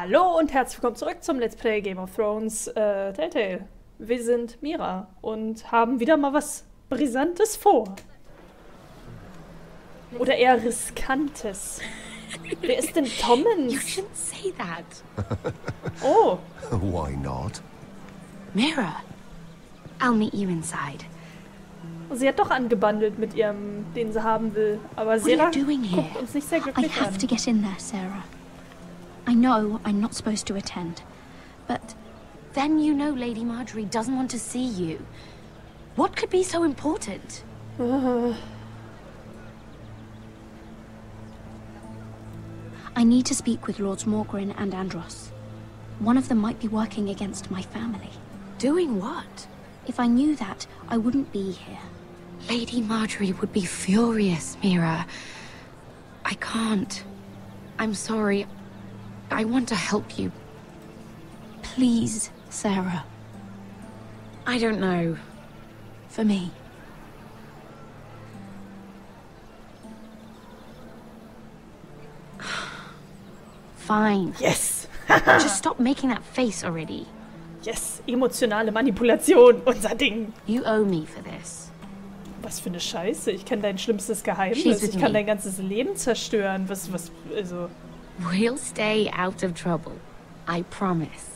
Hallo und herzlich willkommen zurück zum Let's Play Game of Thrones äh, Telltale. Wir sind Mira und haben wieder mal was Brisantes vor. Oder eher Riskantes. Wer ist denn You Tommens? shouldn't say that. Oh, Why not? Mira, I'll meet you inside. sie hat doch angebandelt mit ihrem, den sie haben will. Aber are Sarah you doing here? guckt uns nicht sehr I glücklich have an. to get in there, Sarah. I know I'm not supposed to attend, but Then you know Lady Margaery doesn't want to see you. What could be so important? I need to speak with Lords Morgryn and Andros. One of them might be working against my family. Doing what? If I knew that, I wouldn't be here. Lady Margaery would be furious, Mira. I can't. I'm sorry. I want to help you. Please, Sera. I don't know. For me. Fine. Yes, Just stop making that face already. yes, emotionale Manipulation, unser Ding. You owe me for this. Was für eine Scheiße. Ich kenne dein schlimmstes She's Geheimnis. with Ich kann me. dein ganzes Leben zerstören. Was, was, also... We'll stay out of trouble. I promise.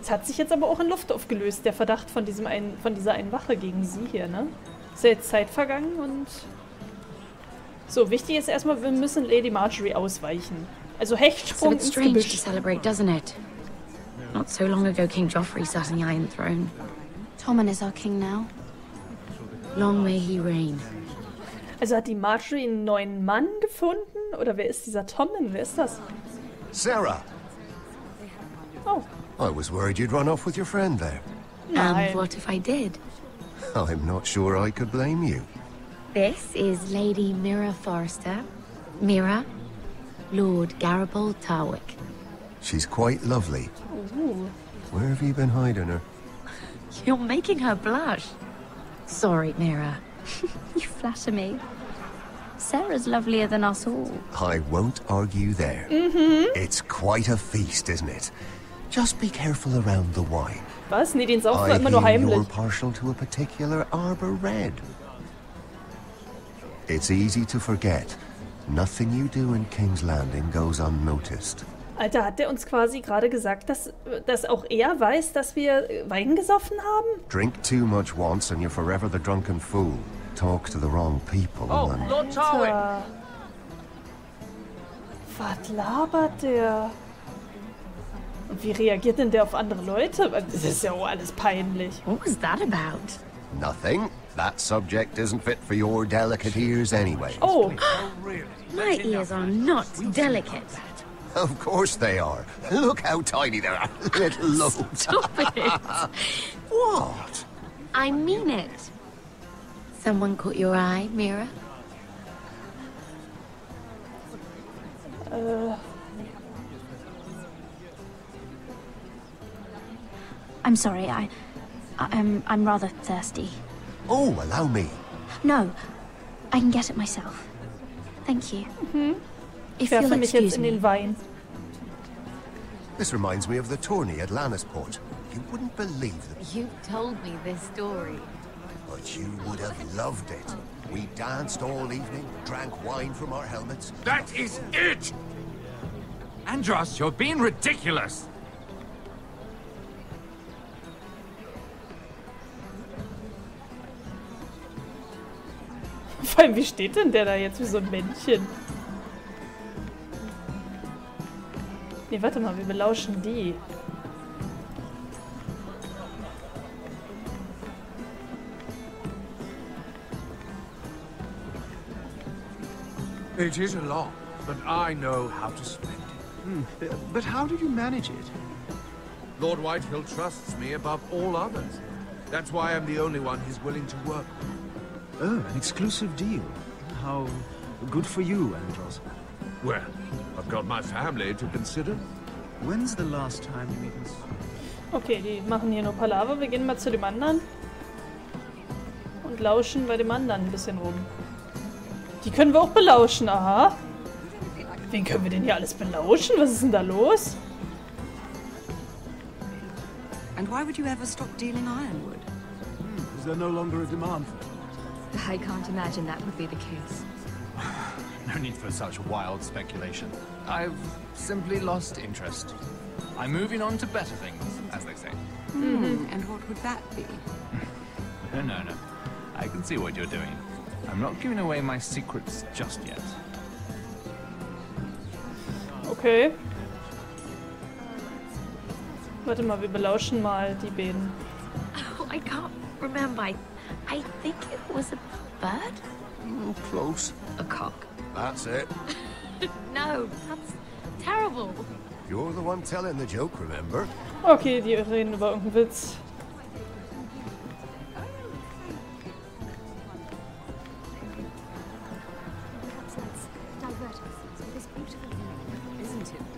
Es hat sich jetzt aber auch in Luft aufgelöst, der Verdacht von, diesem einen, von dieser einen Wache gegen sie hier, ne? Ist ja jetzt Zeit vergangen und... So, wichtig ist erstmal, wir müssen Lady Marjorie ausweichen. Also Hechtsprung bit ins strange to Gebüsch. celebrate, doesn't it? Not so long ago, King Joffrey sat on the Iron Throne. Tommen is our king now. Long may he reign. Also hat die Margaery einen neuen Mann gefunden? Oder wer ist dieser Tommen? Wer ist das? Sera! Oh, I was worried you'd run off with your friend there. Um, nein. And what if I did? I'm not sure I could blame you. This is Lady Mira Forrester. Mira, Lord Garibald Tarwick. She's quite lovely. Ooh. Where have you been hiding her? You're making her blush. Sorry, Mira. You flatter me. Sera's lovelier than us all. I won't argue there. Mm-hmm. It's quite a feast, isn't it? Just be careful around the wine. Was? Nee, den saufen I wir immer nur hear you're partial to a particular Arbor Red. It's easy to forget. Nothing you do in King's Landing goes unnoticed. Alter, hat der uns quasi gerade gesagt, dass, dass auch er weiß, dass wir Wein gesoffen haben? Drink too much once and you're forever the drunken fool. Talk to the wrong people and... Alter. Was labert der? Und wie reagiert denn der auf andere Leute? Das ist ja auch alles peinlich. What was that about? Nothing. That subject isn't fit for your delicate ears anyway. Oh, My ears are not delicate. Of course they are. Look how tiny they are. Little lobes. Stop it. What? I mean it. Someone caught your eye, Mira? Uh, I'm sorry, I. I'm, um, I'm rather thirsty. Oh, allow me. No, I can get it myself. Thank you. ich If you'll werfe mich jetzt excuse in den Wein. This reminds me of the tourney at Lannisport. You wouldn't believe the You told me this story. But you would have loved it. We danced all evening, drank wine from our helmets. That is it! Andros, you're being ridiculous! Vor allem, wie steht denn der da jetzt wie so ein Männchen? Nee, warte mal, wir belauschen die. It is a lot, but I know how to spend it. Uh, But how did you manage it? Lord Whitehill trusts me above all others. That's why I'm the only one he's willing to work with. Oh, an exclusive deal. How good for you, Andros. Well, I've got my family to consider. When's the last time you even? Okay, die machen hier nur Palaver. Wir gehen mal zu dem anderen. Und lauschen bei dem anderen ein bisschen rum. Die können wir auch belauschen, aha. Wen können wir denn hier alles belauschen? Was ist denn da los? And why would you ever stop dealing ironwood? Is there no longer a demand for it? I can't imagine that would be the case. No need for such wild speculation. I've simply lost interest. I'm moving on to better things, as they say. Hmm, And what would that be? No, no, no. I can see what you're doing. I'm not giving away my secrets just yet. Okay. Warte mal, wir belauschen mal die beiden. Oh, I can't remember. I, I think it was a bird? Mm, close. A cock. That's it. No, that's terrible. You're the one telling the joke, remember? Okay, die reden über irgendeinen Witz.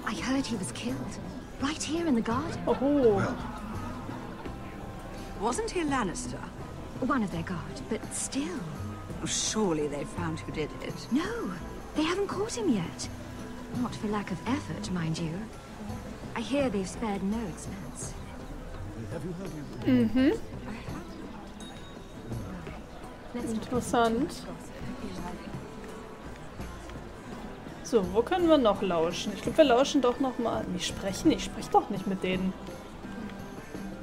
I heard he was killed. Right here in the garden. Oh, Wasn't he a Lannister? One of their guard, but still. Surely they found who did it. No, they haven't caught him yet. Not for lack of effort, mind you. I hear they've spared no expense. Have you heard of mhm. Interessant. So, wo können wir noch lauschen? Ich glaube, wir lauschen doch noch mal. Nicht sprechen? Ich spreche doch nicht mit denen.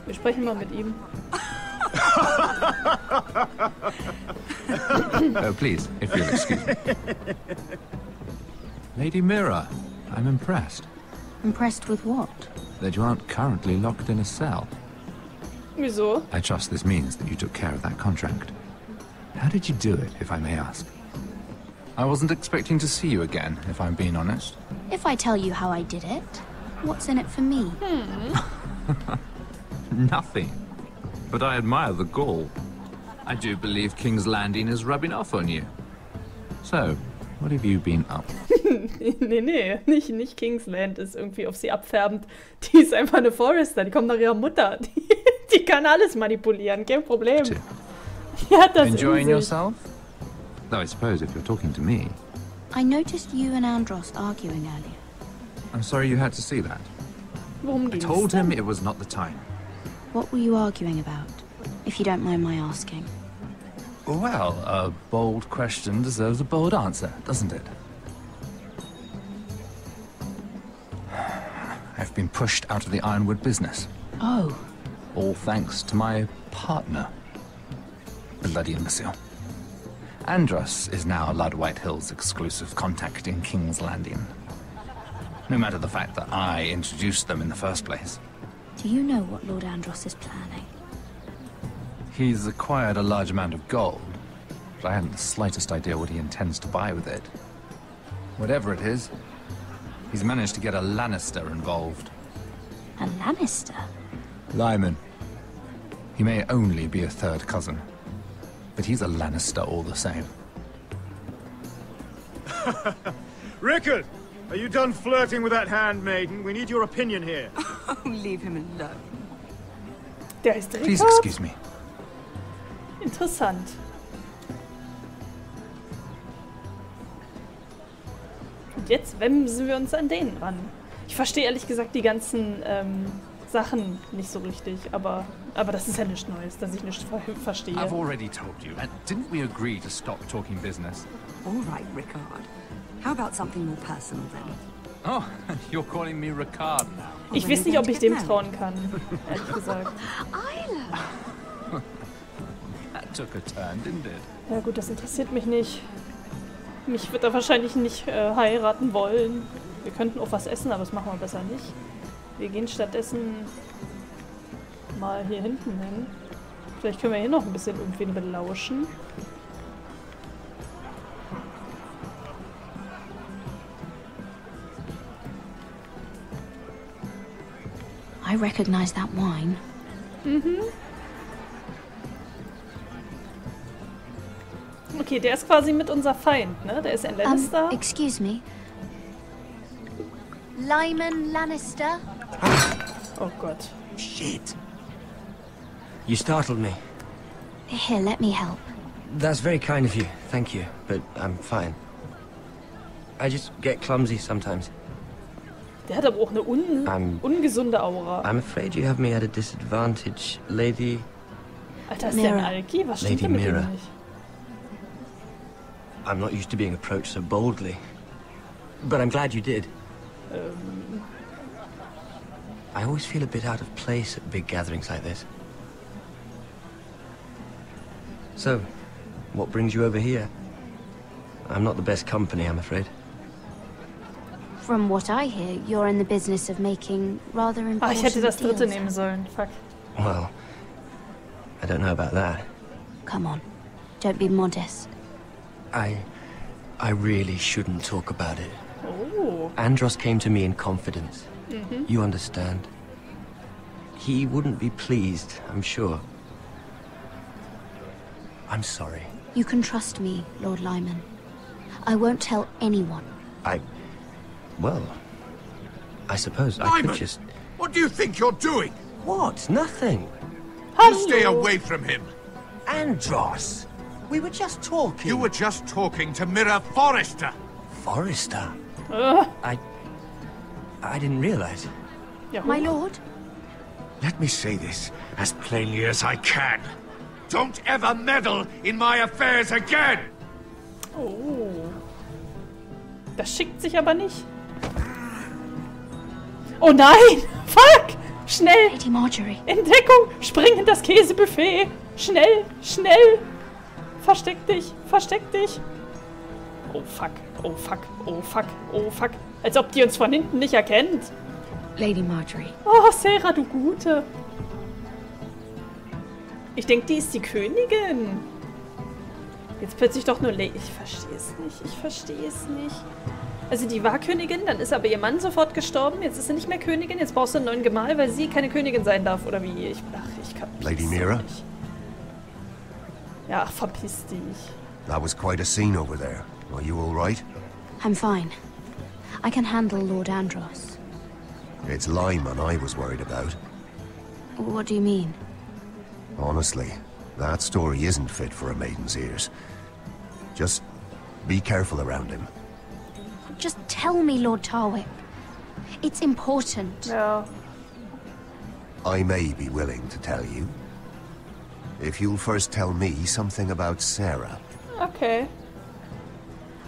Wir sprechen mal mit ihm. Oh, please, if you'll excuse me. Lady Mira, I'm impressed Impressed with what? that you aren't currently locked in a cell. Wieso? I trust this means that you took care of that contract. How did you do it, if I may ask? I wasn't expecting to see you again, if I'm being honest. If I tell you how I did it, what's in it for me? Nothing. But I admire the gall. I do believe King's Landing is rubbing off on you. So, what have you been up? nee, nee, nicht, nicht Kingsland ist irgendwie auf sie abfärbend. Die ist einfach eine Forester, die kommt nach ihrer Mutter. Die, die kann alles manipulieren, kein Problem. to? Die hat das Enjoying yourself? Though I suppose if you're talking to me, I noticed you and Andros arguing earlier. I'm sorry you had to see that. Worum I told him it was not the time. What were you arguing about? If you don't mind my asking. Well, a bold question deserves a bold answer, doesn't it? I've been pushed out of the ironwood business, Oh, all thanks to my partner. Bloody imbecile. Andros is now Lord Whitehill's exclusive contact in King's Landing. No matter the fact that I introduced them in the first place. do you know what Lord Andros is planning? He's acquired a large amount of gold, but I haven't the slightest idea what he intends to buy with it. Whatever it is, he's managed to get a Lannister involved. A Lannister? Lyman. He may only be a third cousin, but he's a Lannister all the same. Rickard! Are you done flirting with that handmaiden? We need your opinion here. Oh, leave him alone. Der ist Please excuse me. Interessant. Und jetzt wemsen wir uns an denen ran. Ich verstehe ehrlich gesagt die ganzen ähm, Sachen nicht so richtig, aber, aber das ist ja nichts Neues, dass ich nicht ver verstehe. I've already told you, and didn't we agree to stop talking business? All right, Rickard. How about something more personal then? Oh, you're calling me Ricard now. Ich weiß nicht, ob ich dem trauen kann, ehrlich gesagt. Isla! That took a turn, didn't it? Ja gut, das interessiert mich nicht. Mich wird er wahrscheinlich nicht äh, heiraten wollen. Wir könnten auch was essen, aber das machen wir besser nicht. Wir gehen stattdessen mal hier hinten hin. Vielleicht können wir hier noch ein bisschen irgendwen belauschen. I recognize that wine. Okay, der ist quasi mit unser Feind, ne? Der ist ein Um, Lannister. excuse me. Lyman Lannister? oh Gott. Shit. You startled me. Here, let me help. That's very kind of you. Thank you. But I'm fine. I just get clumsy sometimes. Der hat aber auch eine un I'm- ungesunde Aura. I'm afraid you have me at a disadvantage, Lady. Alter, ist der ein Mira. Alki? Was stimmt Lady denn mit Mira. ihm nicht? I'm not used to being approached so boldly. But I'm glad you did. I always feel a bit out of place at big gatherings like this. So, what brings you over here? I'm not the best company, I'm afraid. From what I hear, you're in the business of making rather Ah, important ich hätte das dritte deals. nehmen sollen. Fuck. Well, I don't know about that. Come on, don't be modest. I... I really shouldn't talk about it. Oh. Andros came to me in confidence. Mm-hmm. You understand? He wouldn't be pleased, I'm sure. I'm sorry. You can trust me, Lord Lyman. I won't tell anyone. I... Well... I suppose I Lyman! could just... What do you think you're doing? What? Nothing. You stay away from him. Andros! We were just talking. You were just talking to Mira Forrester. Forrester. Ugh. I... I didn't realize. Ja, My lord? Let me say this as plainly as I can. Don't ever meddle in my affairs again! Oh. Das schickt sich aber nicht. Oh nein! Fuck! Schnell! Lady Margaery. Entdeckung! Spring in das Käsebuffet! Schnell! Schnell! Versteck dich! Versteck dich! Oh fuck! Oh fuck! Oh fuck! Oh fuck! Als ob die uns von hinten nicht erkennt! Lady Marjorie. Oh, Sarah, du Gute! Ich denke, die ist die Königin. Jetzt plötzlich doch nur Le Ich verstehe es nicht. Ich verstehe es nicht. Also die war Königin, dann ist aber ihr Mann sofort gestorben. Jetzt ist sie nicht mehr Königin. Jetzt brauchst du einen neuen Gemahl, weil sie keine Königin sein darf. Oder wie? Ich, ach, ich kann Lady Mira? Nicht. Ja, verpiss dich. That was quite a scene over there. Are you all right? I'm fine. I can handle Lord Andros. It's Lyman I was worried about. What do you mean? Honestly, that story isn't fit for a maiden's ears. Just be careful around him. Just tell me, Lord Tarwick. It's important. No. I may be willing to tell you. If you'll first tell me something about Sera. Okay.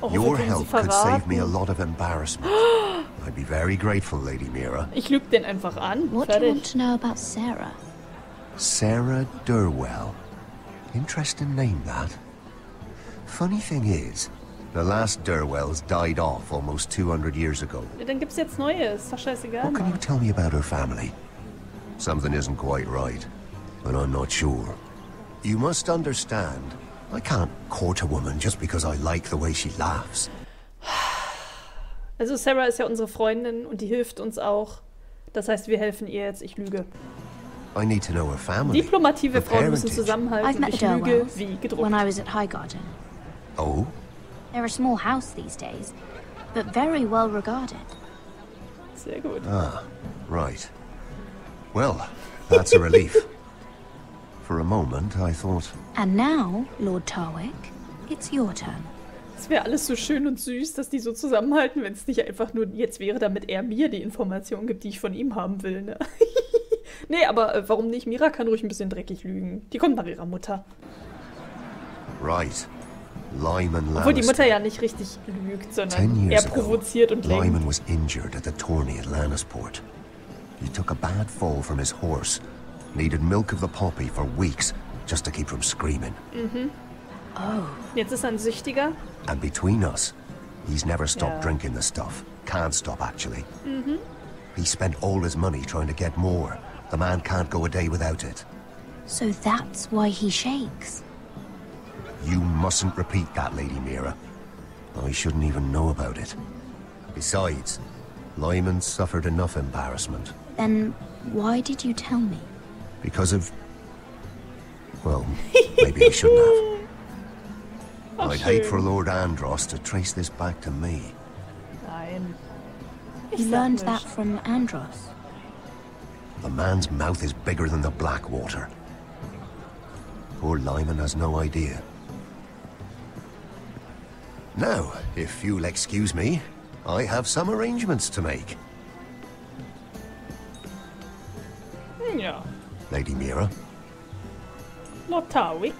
Oh, Your help could save me a lot of embarrassment. I'd be very grateful, Lady Mira. Ich lüge den einfach an. What do you want to know about Sera? Sera Durwell. Interesting name, that. Funny thing is, the last Durwells died off almost 200 years ago. Ja, Dann gibt's jetzt Neues. Ist doch scheißegal. What can you tell me about her family? Something isn't quite right, but I'm not sure. You must understand, I can't court a woman just because I like the way she laughs. Also Sarah ist ja unsere Freundin und die hilft uns auch. Das heißt, wir helfen ihr jetzt. Ich lüge. I need to know her family. Her Frauen müssen zusammenhalten. I've met ich the lüge wie when gedruckt. I was at Highgarden. Oh? They're a small house these days, but very well regarded. Sehr gut. Ah, right. Well, that's a relief. For a moment, I thought, And now, Lord Tarwick, it's your turn. Es wäre alles so schön und süß, dass die so zusammenhalten, wenn es nicht einfach nur jetzt wäre, damit er mir die Informationen gibt, die ich von ihm haben will. Ne? nee, aber äh, warum nicht? Mira kann ruhig ein bisschen dreckig lügen. Die kommt nach ihrer Mutter. right. Lyman Obwohl die. Mutter ja nicht richtig lügt, Ten sondern years er ago, provoziert und lenkt. Lyman was injured at the tourney at Lannisport. He took a bad fall from his horse. Needed milk of the poppy for weeks just to keep from screaming. Jetzt ist er ein Süchtiger. And between us, he's never stopped Yeah. drinking the stuff. Can't stop, actually. He spent all his money trying to get more. The man can't go a day without it. So that's why he shakes. You mustn't repeat that, Lady Mira. I shouldn't even know about it. Besides, Lyman suffered enough embarrassment Then why did you tell me? Because of. Well, maybe I shouldn't have. Ach, oh, I'd hate for Lord Andros to trace this back to me. Nein. Ich You learned that from Andros. The man's mouth is bigger than the Blackwater. Poor Lyman has no idea. Now, if you'll excuse me, I have some arrangements to make. Lady Mira, Lord Tarwick.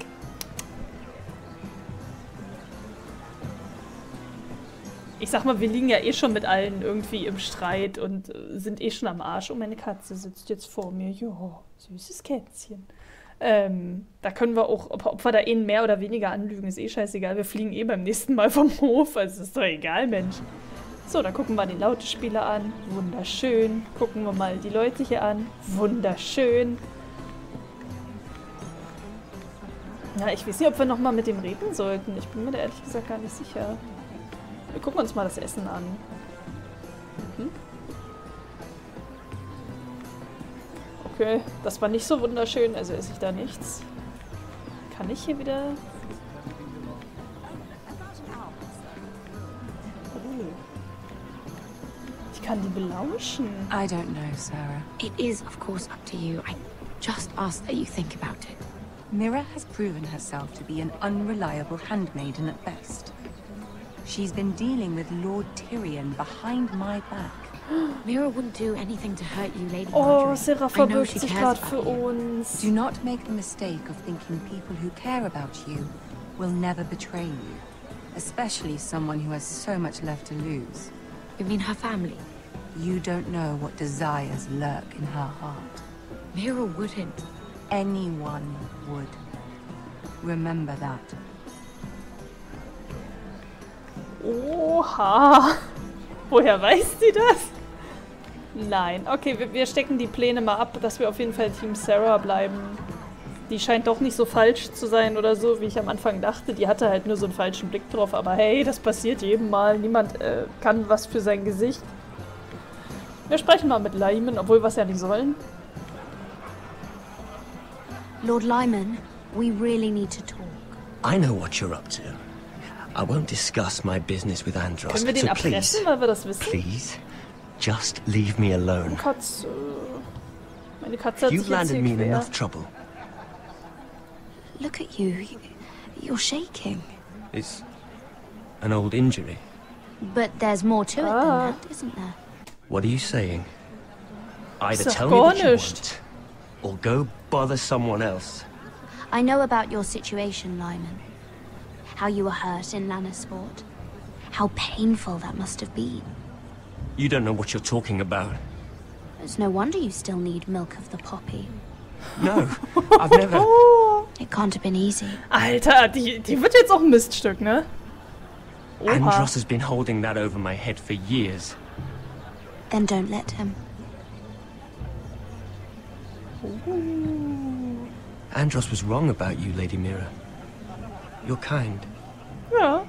Ich sag mal, wir liegen ja eh schon mit allen irgendwie im Streit und äh, sind eh schon am Arsch. Und meine Katze sitzt jetzt vor mir. Ja, süßes Kätzchen. Ähm, da können wir auch, ob, ob wir da eh mehr oder weniger anlügen, ist eh scheißegal. Wir fliegen eh beim nächsten Mal vom Hof, also ist doch egal, Mensch. So, dann gucken wir den Lautespieler an. Wunderschön. Gucken wir mal die Leute hier an. Wunderschön. Ja, ich weiß nicht, ob wir nochmal mit dem reden sollten. Ich bin mir da ehrlich gesagt gar nicht sicher. Wir gucken uns mal das Essen an. Mhm. Okay, das war nicht so wunderschön, also esse ich da nichts. Kann ich hier wieder... Oh. Ich kann die belauschen. I don't know, Sarah. It is, of course, up to you. I just ask that you think about it. Mira has proven herself to be an unreliable handmaiden at best. She's been dealing with Lord Tyrion behind my back. Mira wouldn't do anything to hurt you, Lady Oh, Margaery. Sera I know verbirgt she sich cares gerade für you. uns. Do not make the mistake of thinking people who care about you will never betray you. Especially someone who has so much left to lose. You mean her family? You don't know what desires lurk in her heart. Mira wouldn't. Anyone would. Remember that. Oha. Woher weiß sie das? Nein. Okay, wir, wir stecken die Pläne mal ab, dass wir auf jeden Fall Team Sarah bleiben. Die scheint doch nicht so falsch zu sein oder so, wie ich am Anfang dachte. Die hatte halt nur so einen falschen Blick drauf. Aber hey, das passiert jedem Mal. Niemand äh, kann was für sein Gesicht. Wir sprechen mal mit Lyman, obwohl wir es ja nicht sollen. Lord Lyman, we really need to talk. I know what you're up to. I won't discuss my business with Andros. Können wir den so please, weil wir das wissen? please, just leave me alone. Katze. Meine Katze hat You've landed me in quer. enough trouble. Look at you. You- You're shaking. It's an old injury. But there's more to it Ah. than that, isn't there? What are you saying? Either tell me gar what you nicht. want, or go bother someone else. I know about your situation, Lyman. How you were hurt in Lannisport. How painful that must have been. You don't know what you're talking about. It's no wonder you still need milk of the poppy. No, I've never. Oh, It can't have been easy. Alter, die, die wird jetzt auch ein Miststück, ne? Oha. Andros has been holding that over my head for years. Then don't let him. Andros was wrong about you, Lady Mira. You're kind, Ja,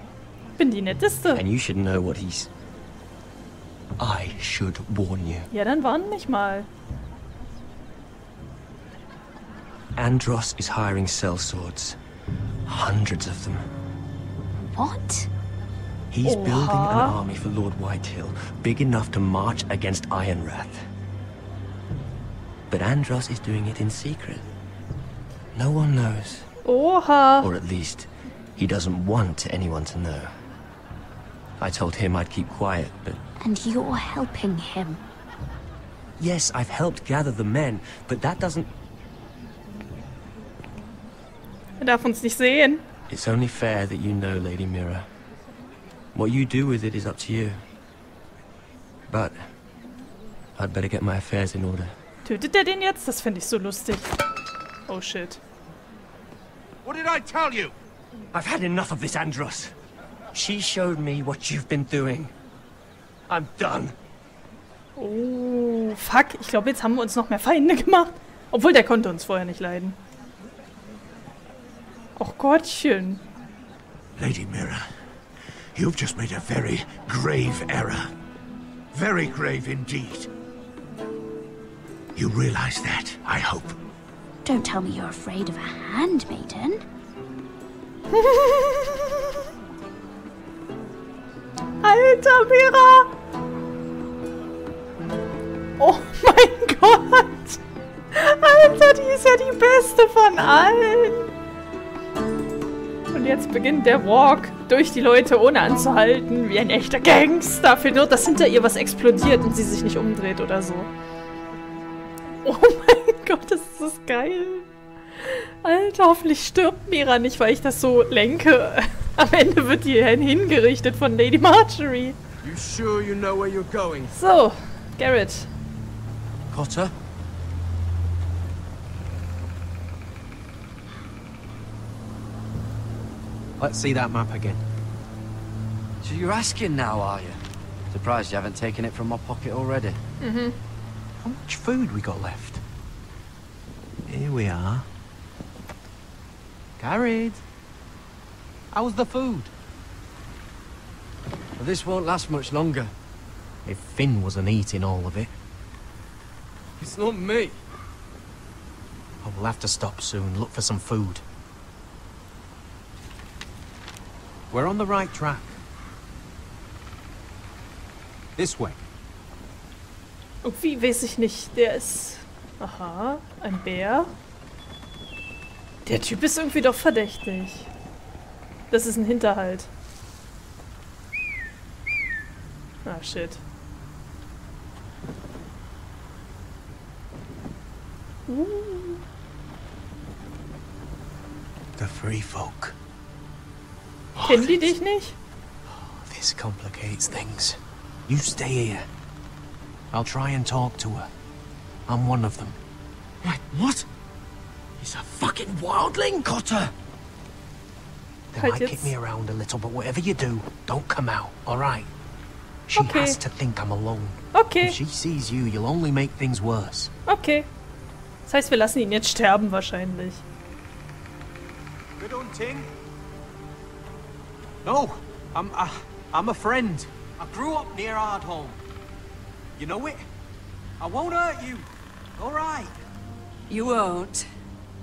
bin die netteste. and you should know what he's. I should warn you. Ja, dann warn mich mal. Andros is hiring sellswords. Hundreds of them. What? He's building an army for Lord Whitehill, big enough to march against Ironrath. But Andros is doing it in secret. No one knows. Oha. Or at least, he doesn't want anyone to know. I told him I'd keep quiet, but And you're helping him. yes, I've helped gather the men, but that doesn't. Er darf uns nicht sehen. It's only fair that you know, Lady Mira. What you do with it is up to you. But I'd better get my affairs in order. Tötet er den jetzt? Das finde ich so lustig. Oh shit. What did I tell you? I've had enough of this, Andros. She showed me what you've been doing. I'm done. Oh, fuck. Ich glaube, jetzt haben wir uns noch mehr Feinde gemacht. Obwohl, der konnte uns vorher nicht leiden. Och Gottchen. Lady Mira, you've just made a very grave error. Very grave indeed. You realize that, I hope. Don't tell me you're afraid of a handmaiden. Alter, Mira! Oh mein Gott! Alter, die ist ja die beste von allen! Und jetzt beginnt der Walk. durch die Leute, ohne anzuhalten, wie ein echter Gangster. Für nur, dass hinter ihr was explodiert und sie sich nicht umdreht oder so. Geil. Alter, hoffentlich stirbt Mira nicht, weil ich das so lenke. Am Ende wird die hingerichtet von Lady Marjorie. You sure you know where you're going? So, Garrett. Cotter? Let's see that map again. So you're asking now, are you? Surprised you haven't taken it from my pocket already. Mhm. How much food we got left? Here we are. Carried. How's the food? Well, this won't last much longer. If Finn wasn't eating all of it. It's not me. Oh, I will have to stop soon, look for some food. We're on the right track. This way. Irgendwie weiß ich nicht. Der ist... Aha, ein Bär. Der Typ ist irgendwie doch verdächtig. Das ist ein Hinterhalt. Ah, shit. Uh. The free folk. Kennen die dich nicht? This complicates things. You stay here. I'll try and talk to her. I'm one of them. Wait, what? He's a fucking wildling? Cotter! They Halt might kick me around a little, but whatever you do, don't come out, alright? She Okay. has to think I'm alone. Okay, If she sees you, you'll only make things worse. okay. Das heißt, wir lassen ihn jetzt sterben wahrscheinlich. Good hunting. No, I'm uh, I'm a friend. I grew up near Ardholm. You know it? I won't hurt you. All right. You won't.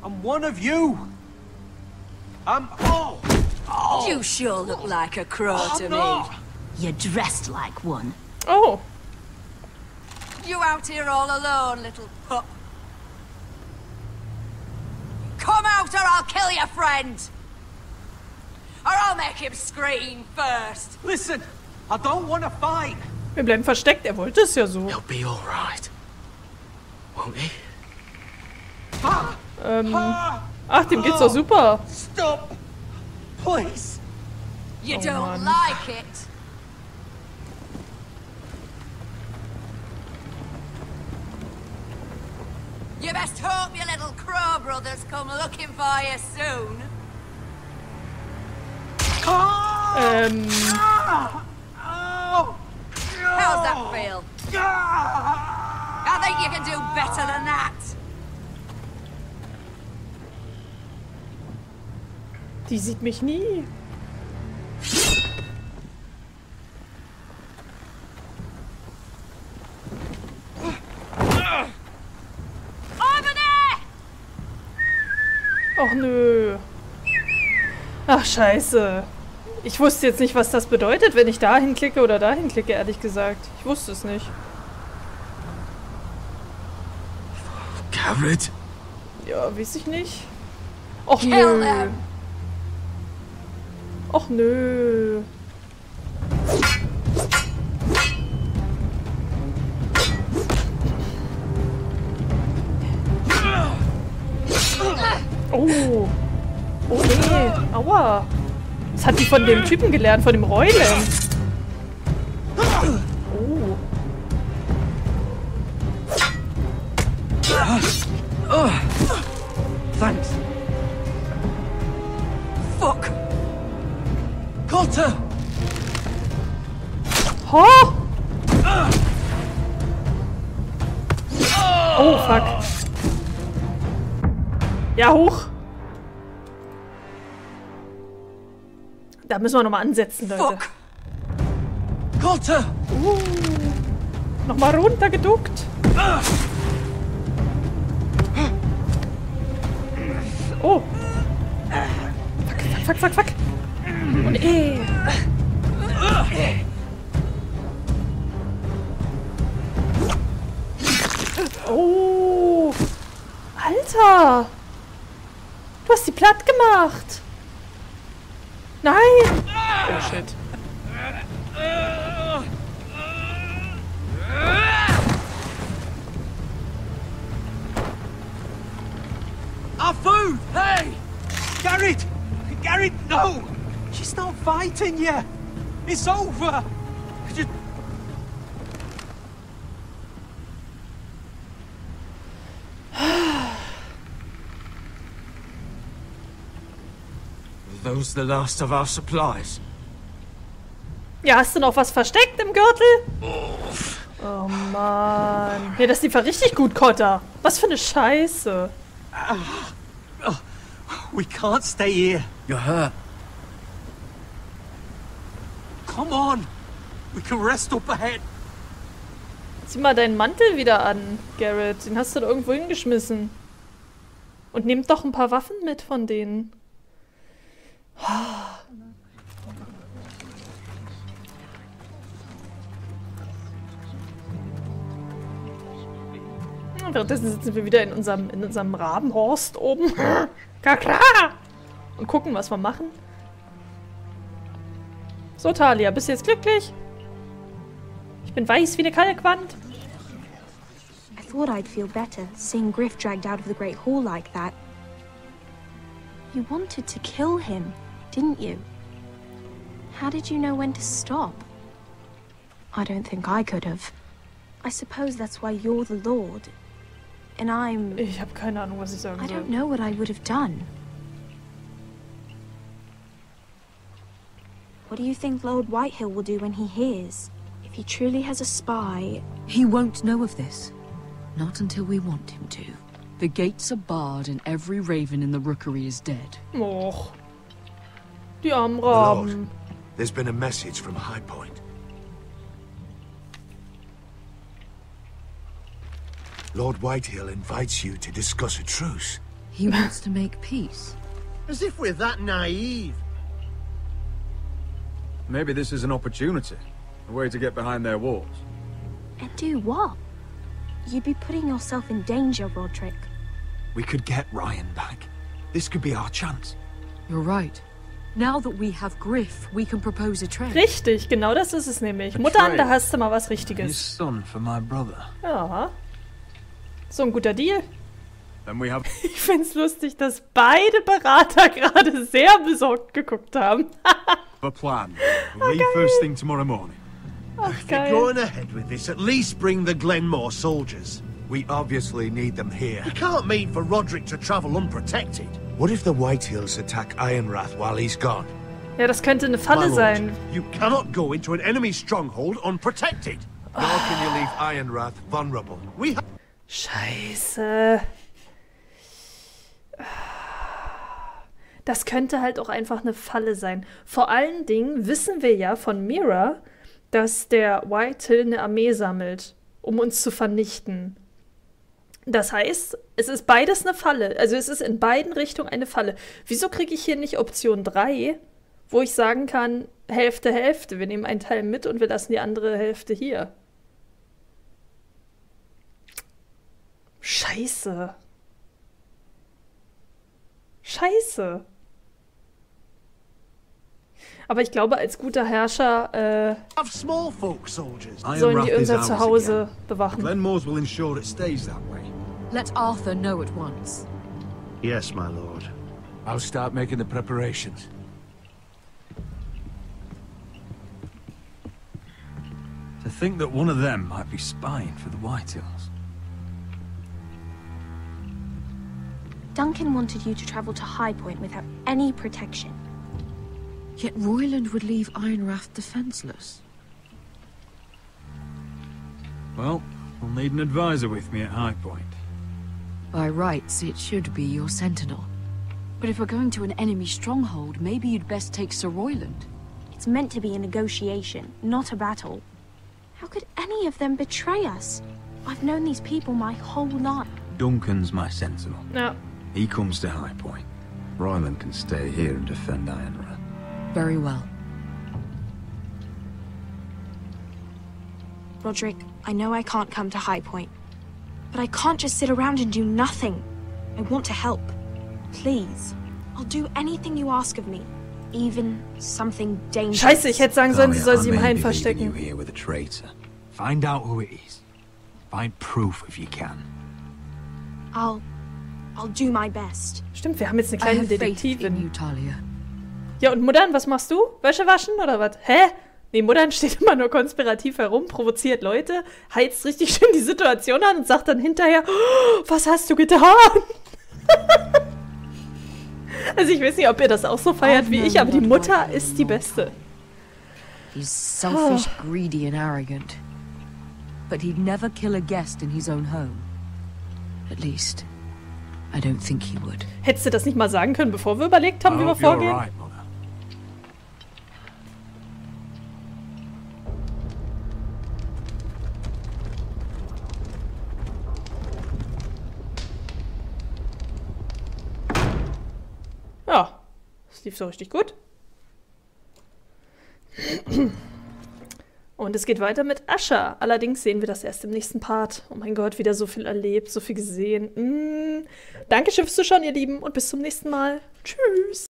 I'm one of you. I'm oh. Oh. You sure look like a crow I'm to not. me. You're dressed like one. Oh, You out here all alone, little pup? Come out or I'll kill your friend! Or I'll make him scream first! Listen, I don't want to fight. wir bleiben versteckt. Er wollte es ja so. He'll be all right. Won't he? Ähm, ach, dem geht's doch super. Stop, please. You Oh, don't like it? You best hope your little crow brothers come looking for you soon. Ähm, How's that feel? I think you can do better than that. die sieht mich nie. Ach nö. Ach scheiße. Ich wusste jetzt nicht, was das bedeutet, wenn ich dahin klicke oder dahin klicke, ehrlich gesagt. Ich wusste es nicht. Garrett? Ja, weiß ich nicht. Och nö. Och nö. Oh. Oh nee. Aua. Das hat die von dem Typen gelernt, von dem Reulen. Ja, hoch. Da müssen wir nochmal ansetzen, Leute. Fuck! Cotter! Uh, nochmal runtergeduckt. Oh. Fuck, fuck, fuck, fuck, fuck. Und eh. Oh. Alter. Du hast die platt gemacht. Nein. Oh shit. Our food! Hey! Garrett! Garrett, no! She's not fighting yet! It's over! Just... Those the last of our supplies? Ja, hast du noch was versteckt im Gürtel? Oh Mann. Ja, das lief ja richtig gut, Kotter. Was für eine Scheiße. We can't stay here. You're hurt. Come on! We can rest up ahead. Zieh mal deinen Mantel wieder an, Garrett. Den hast du da irgendwo hingeschmissen. Und nehmt doch ein paar Waffen mit von denen. Währenddessen sitzen wir wieder in unserem, in unserem Rabenhorst oben. Klar! Und gucken, was wir machen. So, Talia, bist du jetzt glücklich? Ich bin weiß wie eine Kalkwand. I thought I'd feel better seeing Griff dragged out of the Great Hall like that. You wanted to kill him, didn't you? How did you know when to stop? I don't think I could have. I suppose that's why you're the Lord. And I'm. Ich habe keine Ahnung, was ich sagen I don't know what I would have done. What do you think Lord Whitehill will do when he hears? If he truly has a spy. He won't know of this. Not until we want him to. The gates are barred and every raven in the rookery is dead. Och. Die armen Lord, Raben. there's been a message from High Point. Lord Whitehill invites you to discuss a truce. He wants to make peace. As if we're that naive. Maybe this is an opportunity. A way to get behind their walls. And do what? You'd be putting yourself in danger, Roderick. We could get Ryan back. This could be our chance. You're right. Now that we have Griff, we can propose a trade. Richtig, genau das ist es nämlich. Mutter, da hast du mal was Richtiges. His son for my brother. Ja. So ein guter Deal. Then we have Ich find's lustig, dass beide Berater gerade sehr besorgt geguckt haben. a plan. We'll leave first thing tomorrow morning. Ach, If you're geil. going ahead with this, at least bring the Glenmore soldiers. We obviously need them here. You can't mean for Roderick to travel unprotected. What if the Whitehills attack Ironrath while he's gone? Ja, das könnte eine Falle lord, sein. You cannot go into an enemy stronghold unprotected. Nor can you leave Ironrath vulnerable. We Scheiße. Das könnte halt auch einfach eine Falle sein. Vor allen Dingen wissen wir ja von Mira, dass der Whitehill eine Armee sammelt, um uns zu vernichten. Das heißt, es ist beides eine Falle. Also es ist in beiden Richtungen eine Falle. Wieso kriege ich hier nicht Option 3, wo ich sagen kann, Hälfte, Hälfte. Wir nehmen einen Teil mit und wir lassen die andere Hälfte hier. Scheiße. Scheiße. Aber ich glaube, als guter Herrscher äh, have small folk soldiers. sollen die unser Zuhause bewachen. Glenmore's will ensure it stays that way. Let Arthur know at once. Yes, my lord. I'll start making the preparations. To think that one of them might be spying for the White Whitehills. Duncan wanted you to travel to High Point without any protection. Yet Royland would leave Ironrath defenseless. Well, we'll need an advisor with me at High Point. By rights, it should be your sentinel. But if we're going to an enemy stronghold, maybe you'd best take Sir Royland. It's meant to be a negotiation, not a battle. How could any of them betray us? I've known these people my whole life. Duncan's my sentinel. No. He comes to High Point. Royland can stay here and defend Ironrath. Very well. Roderick, I know I can't come to High Point, but I can't just sit around and do nothing. I want to help. Please. I'll do anything you ask of me. even something dangerous. Scheiße, ich hätte sagen sollen, sie soll sie im may Hain verstecken. Here with a traitor. Find out who it is. Find proof if you can. I'll... I'll do my best. Stimmt, wir haben jetzt eine kleine have faith in Detektivin. you, Talia. Ja, und Muttern, was machst du? Wäsche waschen oder was? Hä? Nee, Muttern steht immer nur konspirativ herum, provoziert Leute, heizt richtig schön die Situation an und sagt dann hinterher, "Oh, was hast du getan? also ich weiß nicht, ob ihr das auch so feiert wie ich, aber die Mutter ist die Beste. He's selfish, greedy, and arrogant. But he'd never kill a guest in his own home. At least, I don't think he would. Hättest du das nicht mal sagen können, bevor wir überlegt haben, wie wir vorgehen? Lief so richtig gut. Und es geht weiter mit Ascha. Allerdings sehen wir das erst im nächsten Part. Oh mein Gott, wieder so viel erlebt, so viel gesehen. Mm. Dankeschön fürs Zuschauen, ihr Lieben, und bis zum nächsten Mal. Tschüss.